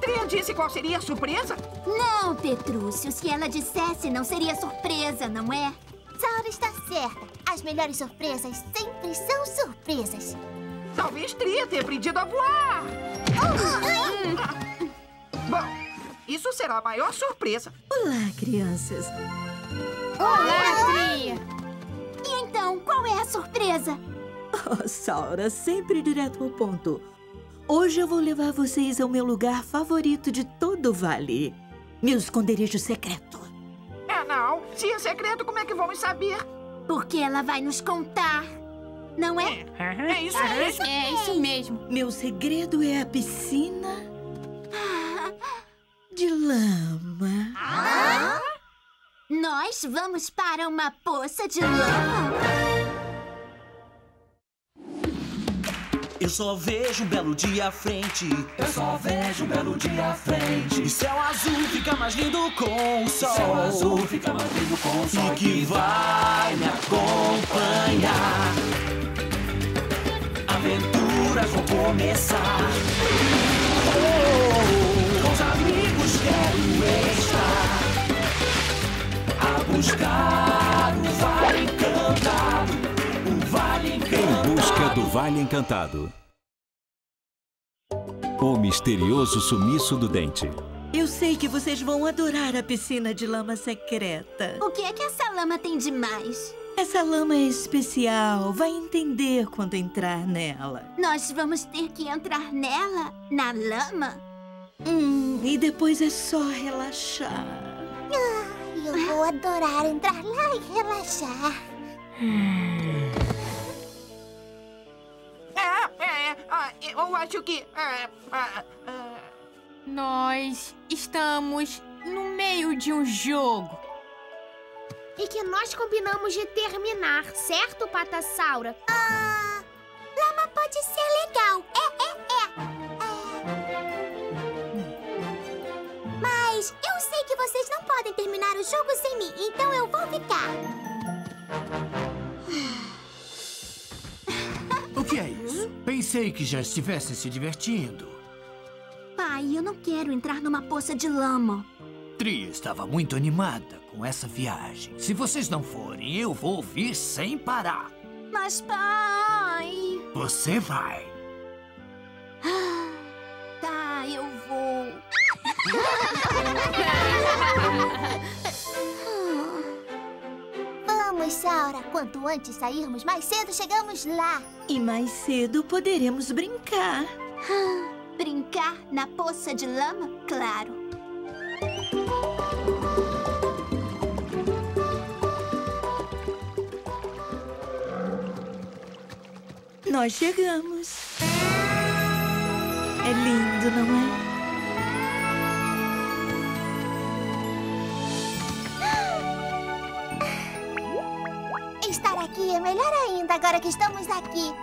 Tria disse qual seria a surpresa? Não, Petrúcio. Se ela dissesse, não seria surpresa, não é? Saura está certa. As melhores surpresas sempre são surpresas. Talvez Tria tenha aprendido a voar. Bom, isso será a maior surpresa. Olá, crianças. Olá, Tria. E então, qual é a surpresa? Oh, Saura, sempre direto ao ponto. Hoje eu vou levar vocês ao meu lugar favorito de todo o vale. Meu esconderijo secreto. É, não. Se é secreto, como é que vamos saber? Porque ela vai nos contar. Não é? É isso mesmo. É isso mesmo. Meu segredo é a piscina de lama. Nós vamos para uma poça de lama? Eu só vejo um belo dia à frente. Eu só vejo um belo dia à frente. E céu azul fica mais lindo com o sol. Céu azul fica mais lindo com o sol. E que vai me acompanhar. Aventuras vão começar. Vale Encantado. O misterioso sumiço do dente. Eu sei que vocês vão adorar a piscina de lama secreta. O que é que essa lama tem de mais? Essa lama é especial. Vai entender quando entrar nela. Nós vamos ter que entrar nela? Na lama? Hum, e depois é só relaxar. Eu vou adorar entrar lá e relaxar. É, ah, eu acho que... é, ah, ah, Nós estamos no meio de um jogo. E que nós combinamos de terminar, certo, Patassaura? Ah, lama pode ser legal. É, é, é. É. Mas eu sei que vocês não podem terminar o jogo sem mim, então eu vou ficar. O que é isso? Pensei que já estivessem se divertindo. Pai, eu não quero entrar numa poça de lama. Tria estava muito animada com essa viagem. Se vocês não forem, eu vou ouvir sem parar. Mas, pai... Você vai. Saura. Quanto antes sairmos, mais cedo chegamos lá. E mais cedo poderemos brincar. Brincar na poça de lama? Claro. Nós chegamos. É lindo, não é? Agora que estamos aqui.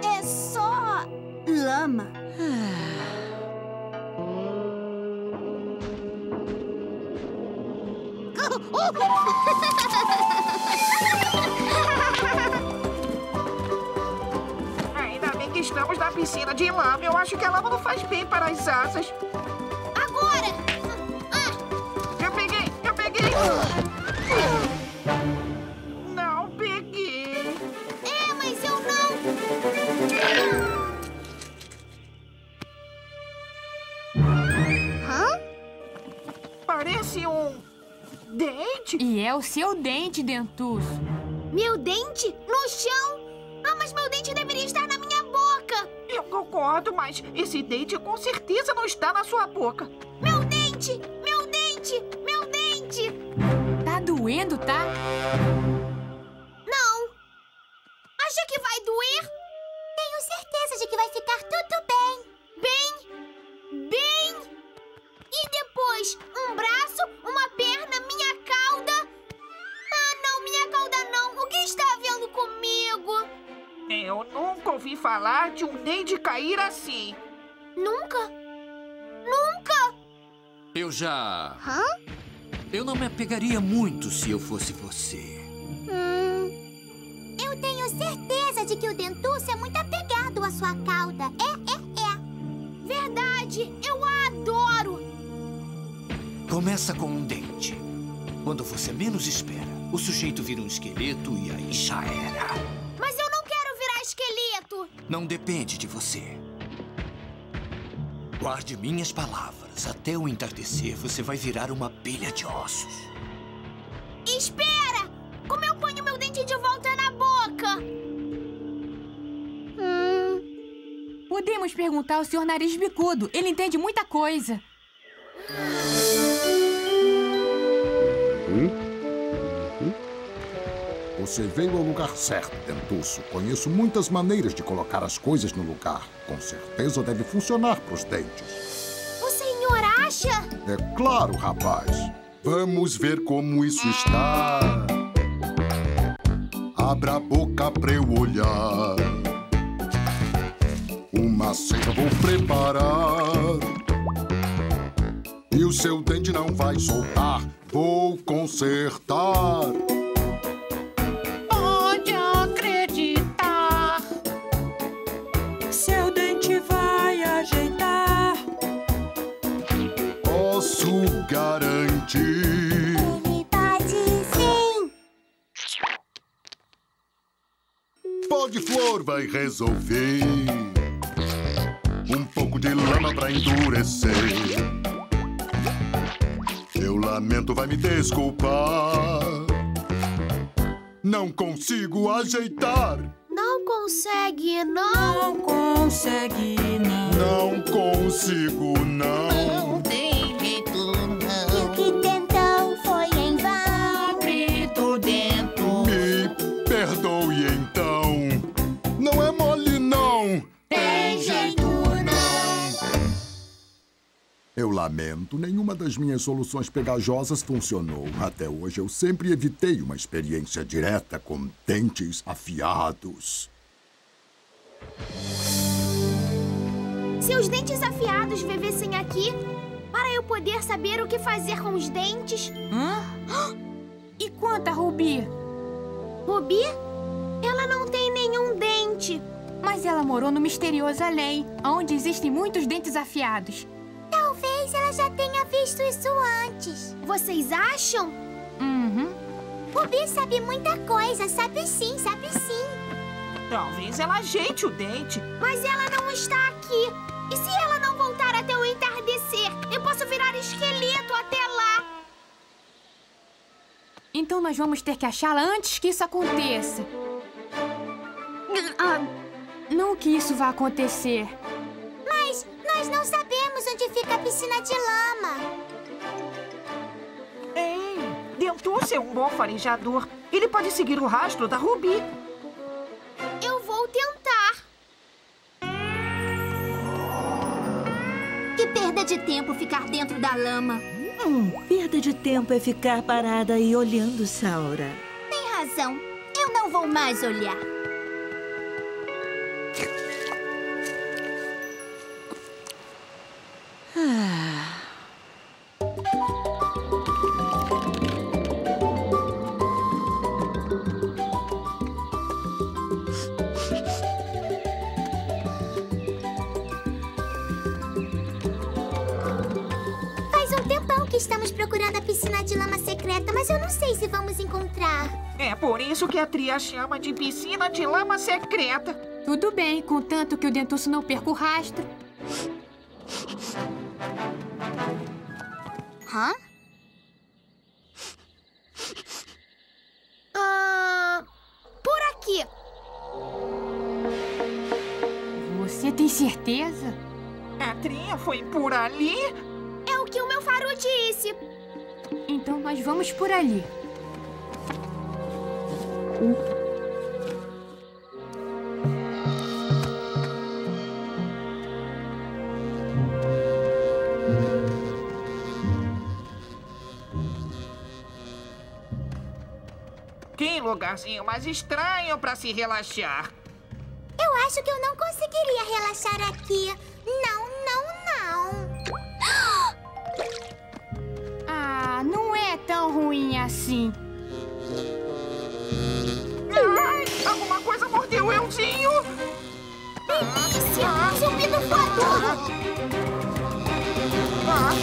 É só lama. ainda bem que estamos na piscina de lama. Eu acho que a lama não faz bem para as asas. Não peguei. É, mas eu não. Hã? Parece um dente. E é o seu dente, Dentuço. Meu dente? No chão? Ah, mas meu dente deveria estar na minha boca. Eu concordo, mas esse dente com certeza não está na sua boca. Meu dente! Meu dente! Meu dente! Tá doendo, tá? Não! Acha que vai doer? Tenho certeza de que vai ficar tudo bem. Bem! Bem! E depois, um braço, uma perna, minha cauda. Ah, não, minha cauda não. O que está havendo comigo? Eu nunca ouvi falar de um dente cair assim. Nunca? Nunca? Eu já. Hã? Eu não me apegaria muito se eu fosse você. Hum, eu tenho certeza de que o Dentuço é muito apegado à sua cauda. É, é, é. Verdade, eu a adoro. Começa com um dente. Quando você menos espera, o sujeito vira um esqueleto e aí já era. Mas eu não quero virar esqueleto. Não depende de você. Guarde minhas palavras. Até o entardecer, você vai virar uma pilha de ossos. Espera! Como eu ponho meu dente de volta na boca? Hum. Podemos perguntar ao senhor Nariz Bicudo. Ele entende muita coisa. Você veio ao lugar certo, Dentuço. Conheço muitas maneiras de colocar as coisas no lugar. Com certeza deve funcionar para os dentes. Acha? É claro, rapaz. Vamos ver como isso está. Abra a boca pra eu olhar. Uma cera vou preparar. E o seu dente não vai soltar. Vou consertar. Vai resolver. Um pouco de lama pra endurecer. Eu lamento, vai me desculpar. Não consigo ajeitar. Não consegue, não. Não consegue, não. Não consigo, não. tem jeito, E o que tentou foi em vão. Abre do dentro. Me perdoe então. Eu lamento, nenhuma das minhas soluções pegajosas funcionou. Até hoje eu sempre evitei uma experiência direta com dentes afiados. Se os dentes afiados vivessem aqui, para eu poder saber o que fazer com os dentes. Hã? E quanto a Rubi? Rubi? Ela não tem nenhum dente. Mas ela morou no misterioso além, onde existem muitos dentes afiados. Talvez ela já tenha visto isso antes. Vocês acham? Uhum. Rubi sabe muita coisa, sabe sim, sabe sim. Talvez ela ajeite o dente. Mas ela não está aqui. E se ela não voltar até o entardecer? Eu posso virar esqueleto até lá. Então nós vamos ter que achá-la antes que isso aconteça. Ah, não que isso vá acontecer. Mas nós não sabemos fica a piscina de lama. Ei, Dentuço é um bom farejador. Ele pode seguir o rastro da Rubi. Eu vou tentar. Que perda de tempo ficar dentro da lama. Hum, perda de tempo é ficar parada e olhando Saura. Tem razão. Eu não vou mais olhar. Ah. Faz um tempão que estamos procurando a piscina de lama secreta, mas eu não sei se vamos encontrar. É por isso que a tria chama de piscina de lama secreta. Tudo bem, contanto que o dentuço não perca o rastro. Certeza? A tria foi por ali? É o que o meu faro disse. Então nós vamos por ali. Que lugarzinho mais estranho pra se relaxar. Acho que eu não conseguiria relaxar aqui. Não, não, não. ruim assim. Ai, alguma coisa mordeu o euzinho. Delícia! Zumbido voador! Ah,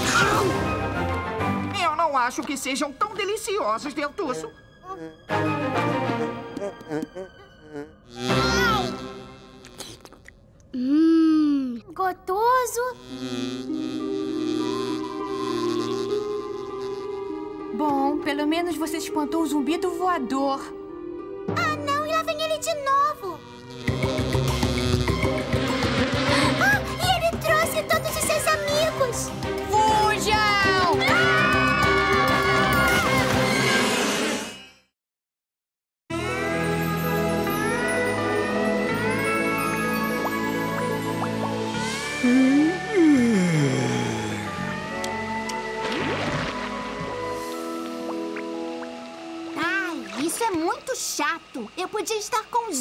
eu não acho que sejam tão deliciosos, Dentuço. Hum, gostoso. Bom, pelo menos você espantou o zumbido voador. Ah, não, e lá vem ele de novo.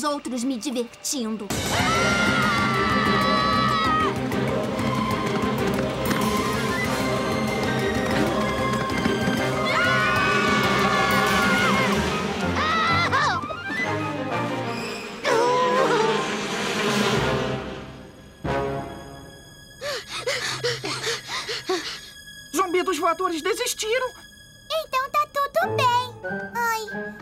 Os outros me divertindo. Zumbidos voadores desistiram. Então tá tudo bem. Ai.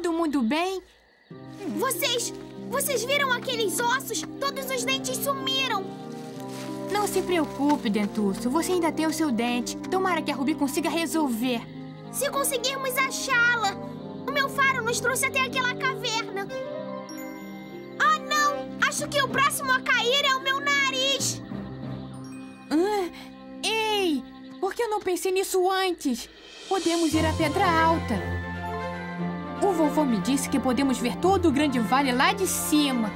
Todo mundo bem? Vocês. Vocês viram aqueles ossos? Todos os dentes sumiram. Não se preocupe, Dentuço. Você ainda tem o seu dente. Tomara que a Ruby consiga resolver. Se conseguirmos achá-la. O meu faro nos trouxe até aquela caverna. Ah, não! Acho que o próximo a cair é o meu nariz. Ah, ei! Por que eu não pensei nisso antes? Podemos ir à Pedra Alta. Vovô me disse que podemos ver todo o grande vale lá de cima.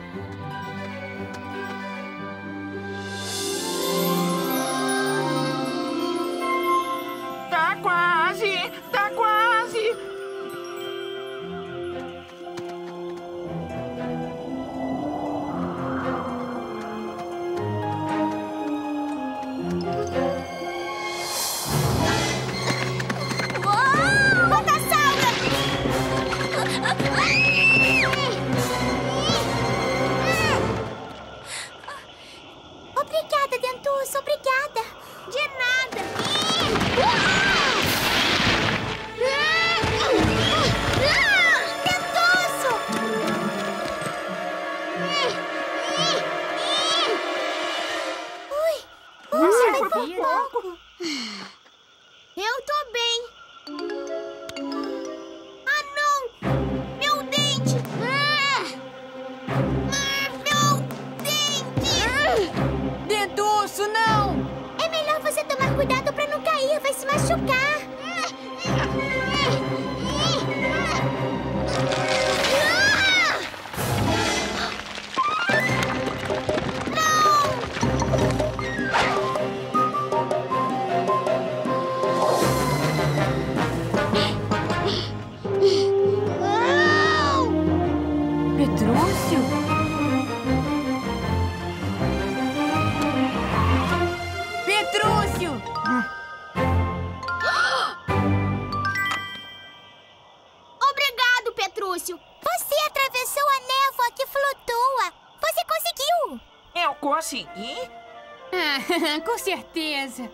Petrúcio. Você atravessou a névoa que flutua. Você conseguiu. Eu consegui? Ah, com certeza.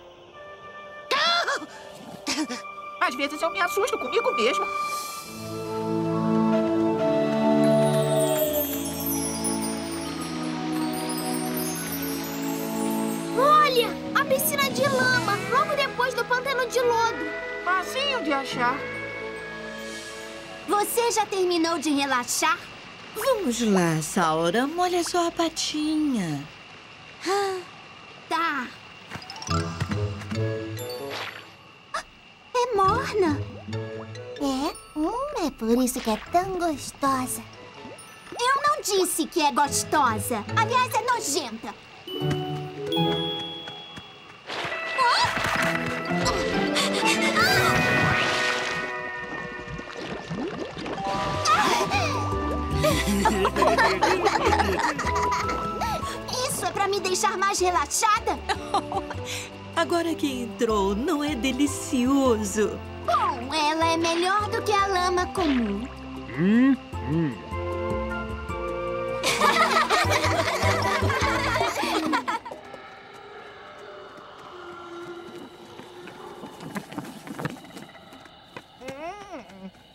Às vezes eu me assusto comigo mesmo. Olha, a piscina de lama, logo depois do pântano de lodo. Facinho de achar. Você já terminou de relaxar? Vamos lá, Saura. Molha só a patinha. Tá. contorna. É? Hum, é por isso que é tão gostosa. Eu não disse que é gostosa. Aliás, é nojenta. Isso é pra me deixar mais relaxada? Agora que entrou, não é delicioso? Bom, ela é melhor do que a lama comum.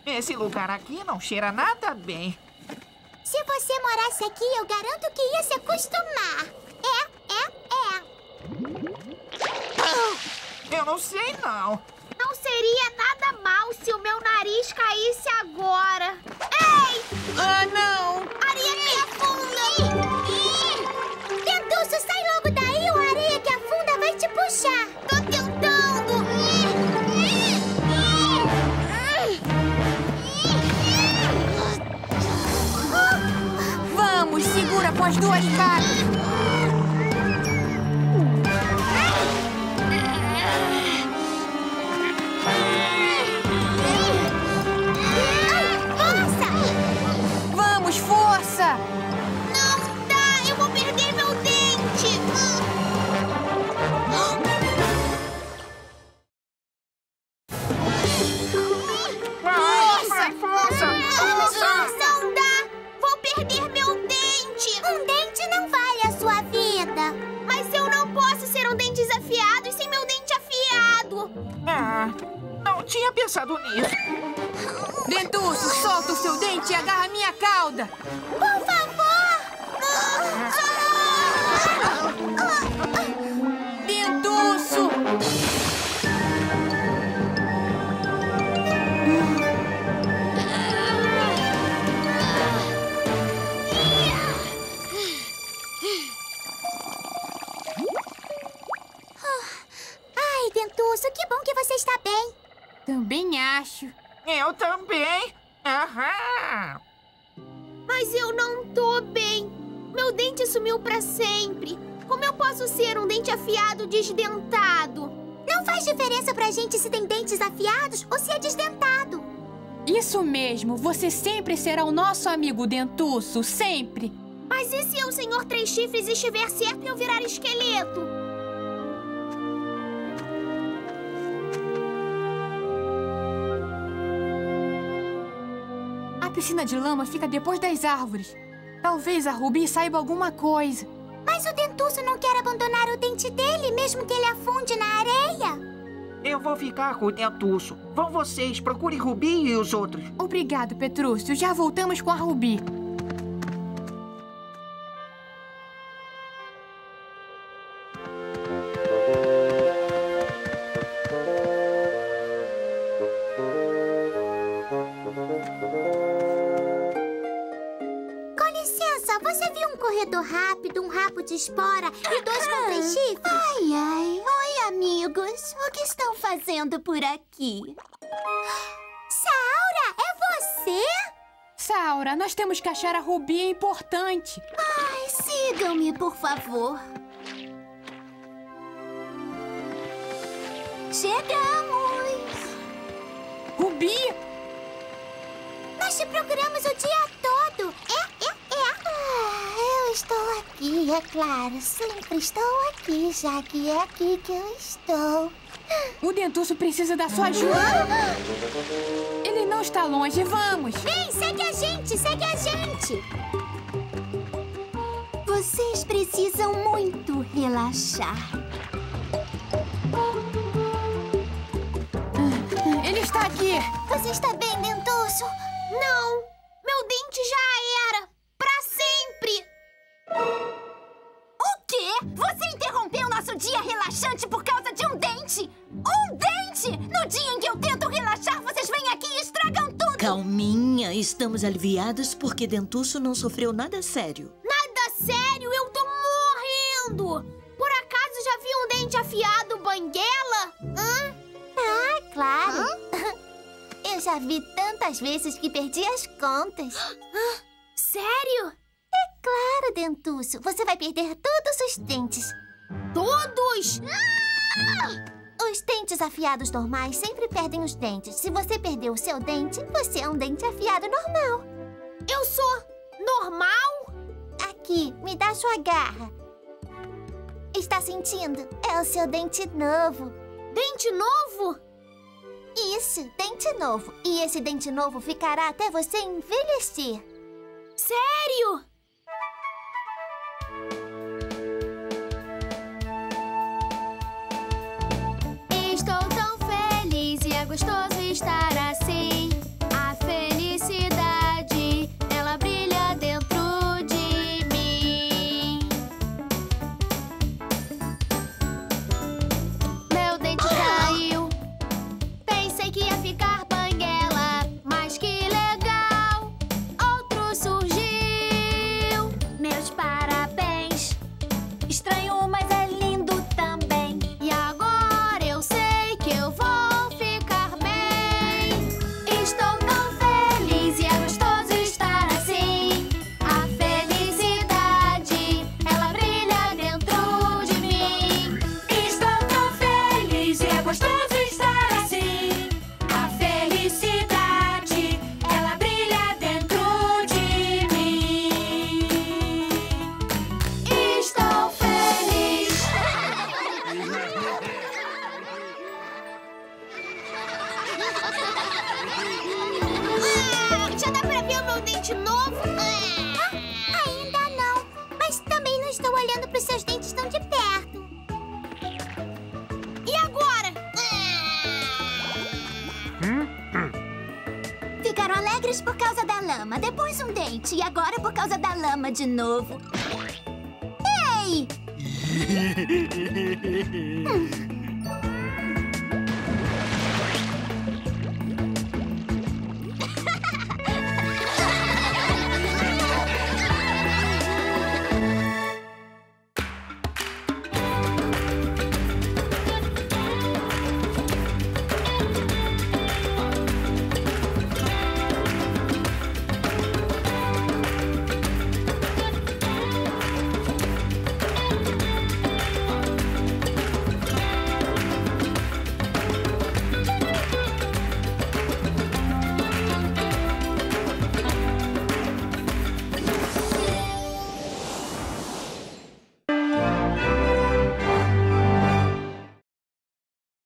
Esse lugar aqui não cheira nada bem. Se você morasse aqui, eu garanto que ia se acostumar. É, é, é. Eu não sei, não. Não seria nada mal se o meu nariz caísse agora. Ei! Ah, não! Segura com as Isso mesmo, você sempre será o nosso amigo Dentuço, sempre. Mas e se o Senhor Três Chifres estiver certo e eu virar esqueleto? A piscina de lama fica depois das árvores. Talvez a Rubi saiba alguma coisa. Mas o Dentuço não quer abandonar o dente dele, mesmo que ele afunde na areia. Eu vou ficar com o dentuço. Vão vocês, procure Rubi e os outros. Obrigado, Petrúcio. Já voltamos com a Rubi. Rápido, um rabo de espora e dois com três chifres? Ai, ai. Oi, amigos. O que estão fazendo por aqui? Saura, é você? Saura, nós temos que achar a Rubi, é importante. Ai, sigam-me, por favor. Chegamos! Rubi? Nós te procuramos o dia todo. Estou aqui, é claro. Sempre estou aqui, já que é aqui que eu estou. O Dentuço precisa da sua ajuda. Ele não está longe, vamos. Vem, segue a gente, segue a gente. Vocês precisam muito relaxar. Ele está aqui. Você está bem, Dentuço? Não! Estamos aliviadas porque Dentuço não sofreu nada sério. Nada sério? Eu tô morrendo! Por acaso já vi um dente afiado, banguela? Hã? Ah, claro. Hã? Eu já vi tantas vezes que perdi as contas. Sério? É claro, Dentuço. Você vai perder todos os dentes. Todos? Ah! Os dentes afiados normais sempre perdem os dentes. Se você perdeu o seu dente, você é um dente afiado normal. Eu sou normal? Aqui, me dá sua garra. Está sentindo? É o seu dente novo. Dente novo? Isso, dente novo. E esse dente novo ficará até você envelhecer. Sério?